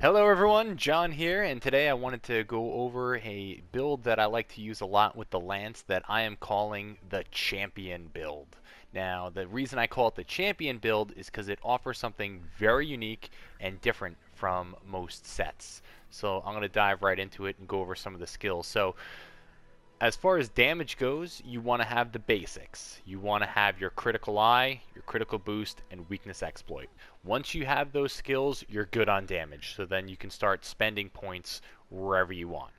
Hello everyone, John here, and today I wanted to go over a build that I like to use a lot with the Lance that I am calling the Champion build. Now, the reason I call it the Champion build is because it offers something very unique and different from most sets. So I'm going to dive right into it and go over some of the skills. So as far as damage goes, you want to have the basics. You want to have your critical eye, your critical boost, and weakness exploit. Once you have those skills, you're good on damage. So then you can start spending points wherever you want.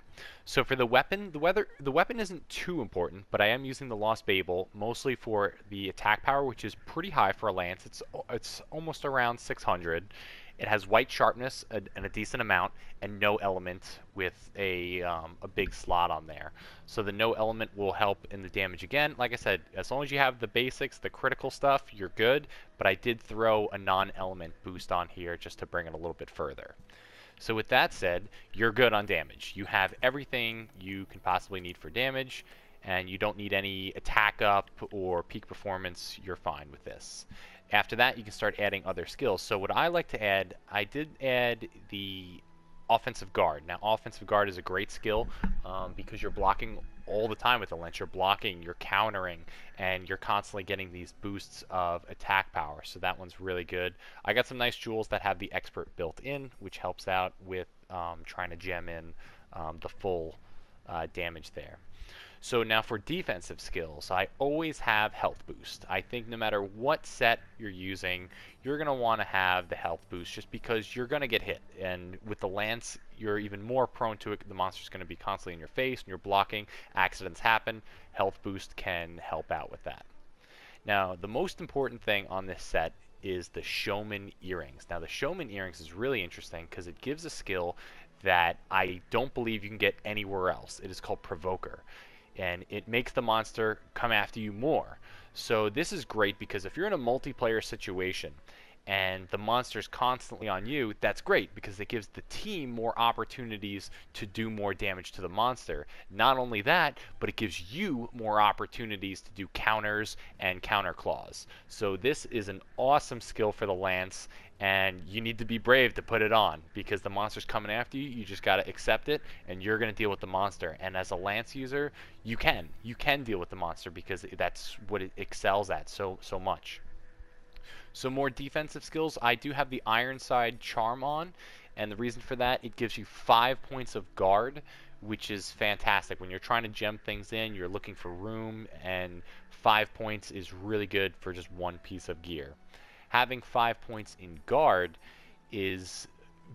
So for the weapon, the weather the weapon isn't too important, but I am using the Lost Babel mostly for the attack power, which is pretty high for a lance. It's it's almost around 600, it has white sharpness and a decent amount, and no element with a, um, a big slot on there. So the no element will help in the damage again. Like I said, as long as you have the basics, the critical stuff, you're good. But I did throw a non-element boost on here just to bring it a little bit further. So with that said, you're good on damage. You have everything you can possibly need for damage, and you don't need any attack up or peak performance. You're fine with this. After that, you can start adding other skills. So what I like to add, I did add the offensive guard. Now, offensive guard is a great skill um, because you're blocking all the time with the lance. You're blocking, you're countering, and you're constantly getting these boosts of attack power. So that one's really good. I got some nice jewels that have the expert built in, which helps out with um, trying to gem in um, the full uh, damage there. So now for defensive skills, I always have health boost. I think no matter what set you're using, you're going to want to have the health boost just because you're going to get hit. And with the lance, you're even more prone to it. The monster's going to be constantly in your face and you're blocking. Accidents happen. Health boost can help out with that. Now, the most important thing on this set is the Showman Earrings. Now, the Showman Earrings is really interesting because it gives a skill that I don't believe you can get anywhere else. It is called Provoker and it makes the monster come after you more. So this is great because if you're in a multiplayer situation and the monster's constantly on you, that's great because it gives the team more opportunities to do more damage to the monster. Not only that, but it gives you more opportunities to do counters and counter claws. So this is an awesome skill for the lance and you need to be brave to put it on because the monster's coming after you. You just got to accept it, and you're going to deal with the monster. And as a lance user, you can you can deal with the monster because that's what it excels at so so much. So more defensive skills. I do have the Ironside Charm on, and the reason for that, it gives you five points of guard, which is fantastic. When you're trying to gem things in, you're looking for room, and five points is really good for just one piece of gear having five points in guard is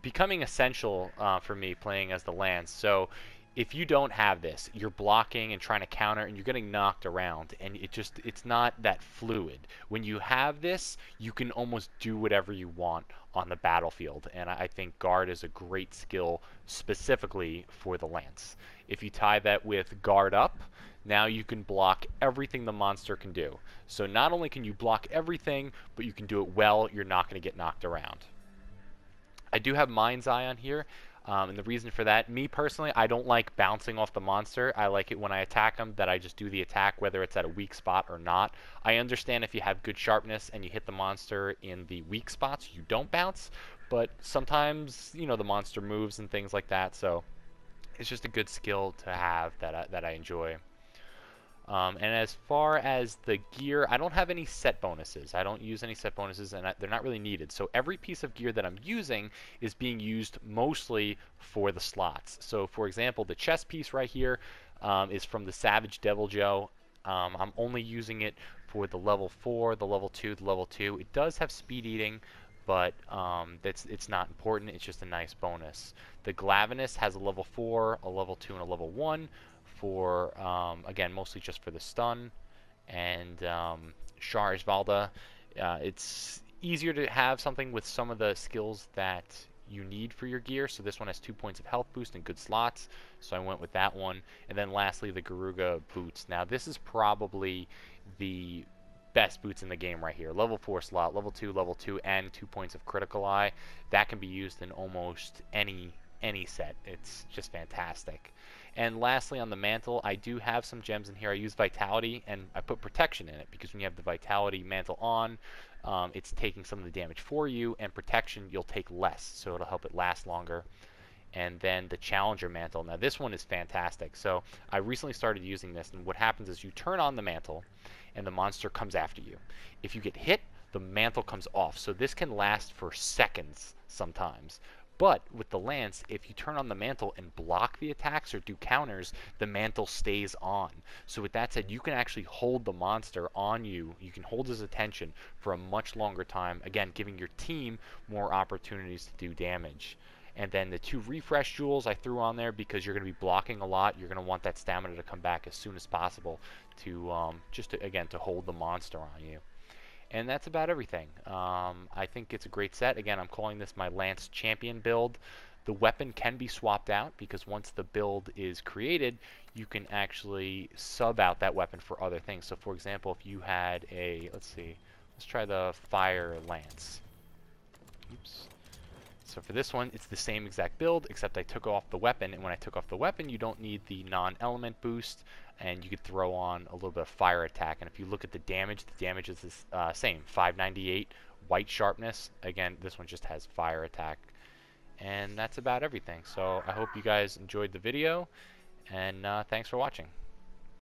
becoming essential uh, for me playing as the lance. So if you don't have this, you're blocking and trying to counter and you're getting knocked around and it just it's not that fluid. When you have this, you can almost do whatever you want on the battlefield and I think guard is a great skill specifically for the lance. If you tie that with guard up, now you can block everything the monster can do. So not only can you block everything, but you can do it well, you're not going to get knocked around. I do have Mind's Eye on here. Um, and the reason for that, me personally, I don't like bouncing off the monster. I like it when I attack them that I just do the attack, whether it's at a weak spot or not. I understand if you have good sharpness and you hit the monster in the weak spots, you don't bounce. But sometimes, you know, the monster moves and things like that. So it's just a good skill to have that I, that I enjoy. Um, and as far as the gear, I don't have any set bonuses. I don't use any set bonuses, and I, they're not really needed. So every piece of gear that I'm using is being used mostly for the slots. So for example, the chest piece right here um, is from the Savage Deviljho. Um, I'm only using it for the level 4, the level 2, the level 2. It does have speed eating, but um, that's it's not important. It's just a nice bonus. The Glavenus has a level 4, a level 2, and a level 1 for, um, again, mostly just for the stun. And um, Valda, uh, it's easier to have something with some of the skills that you need for your gear. So this one has two points of health boost and good slots. So I went with that one. And then lastly, the Garuga boots. Now this is probably the best boots in the game right here. Level 4 slot, level 2, level 2, and 2 points of critical eye. That can be used in almost any any set. It's just fantastic. And lastly, on the mantle, I do have some gems in here. I use Vitality, and I put Protection in it, because when you have the Vitality mantle on, um, it's taking some of the damage for you, and Protection, you'll take less, so it'll help it last longer. And then the Challenger mantle. Now, this one is fantastic. So, I recently started using this, and what happens is you turn on the mantle, and the monster comes after you. If you get hit, the mantle comes off. So this can last for seconds sometimes. But with the lance, if you turn on the mantle and block the attacks or do counters, the mantle stays on. So with that said, you can actually hold the monster on you. You can hold his attention for a much longer time. Again, giving your team more opportunities to do damage. And then the two refresh jewels I threw on there because you're going to be blocking a lot. You're going to want that stamina to come back as soon as possible to um, just to, again to hold the monster on you. And that's about everything. Um, I think it's a great set. Again, I'm calling this my Lance Champion build. The weapon can be swapped out because once the build is created, you can actually sub out that weapon for other things. So for example, if you had a, let's see, let's try the Fire Lance. Oops. So for this one, it's the same exact build, except I took off the weapon, and when I took off the weapon, you don't need the non-element boost, and you could throw on a little bit of fire attack. And if you look at the damage, the damage is the uh, same, 598 white sharpness. Again, this one just has fire attack. And that's about everything. So I hope you guys enjoyed the video, and uh, thanks for watching.